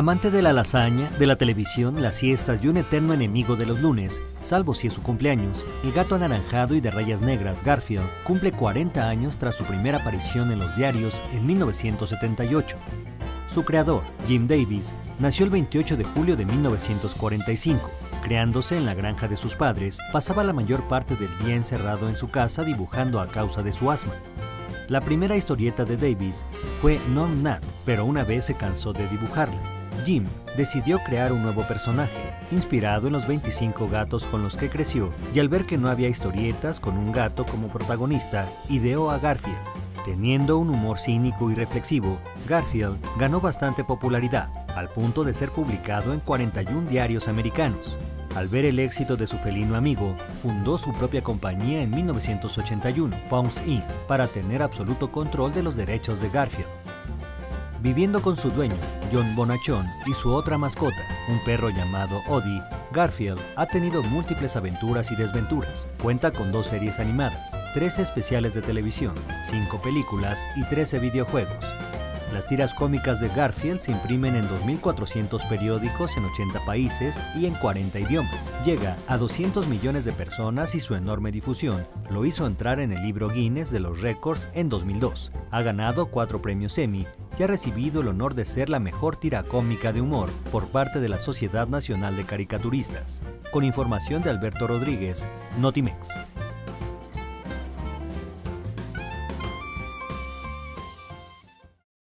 Amante de la lasaña, de la televisión, las siestas y un eterno enemigo de los lunes, salvo si es su cumpleaños, el gato anaranjado y de rayas negras, Garfield, cumple 40 años tras su primera aparición en los diarios en 1978. Su creador, Jim Davis, nació el 28 de julio de 1945. Creándose en la granja de sus padres, pasaba la mayor parte del día encerrado en su casa dibujando a causa de su asma. La primera historieta de Davis fue Non Nat, pero una vez se cansó de dibujarla. Jim decidió crear un nuevo personaje, inspirado en los 25 gatos con los que creció, y al ver que no había historietas con un gato como protagonista, ideó a Garfield. Teniendo un humor cínico y reflexivo, Garfield ganó bastante popularidad, al punto de ser publicado en 41 diarios americanos. Al ver el éxito de su felino amigo, fundó su propia compañía en 1981, Pounce Inc., para tener absoluto control de los derechos de Garfield. Viviendo con su dueño, John Bonachón, y su otra mascota, un perro llamado Odie, Garfield ha tenido múltiples aventuras y desventuras. Cuenta con dos series animadas, tres especiales de televisión, cinco películas y 13 videojuegos. Las tiras cómicas de Garfield se imprimen en 2.400 periódicos en 80 países y en 40 idiomas. Llega a 200 millones de personas y su enorme difusión lo hizo entrar en el libro Guinness de los récords en 2002. Ha ganado cuatro premios Emmy y ha recibido el honor de ser la mejor tira cómica de humor por parte de la Sociedad Nacional de Caricaturistas. Con información de Alberto Rodríguez, Notimex.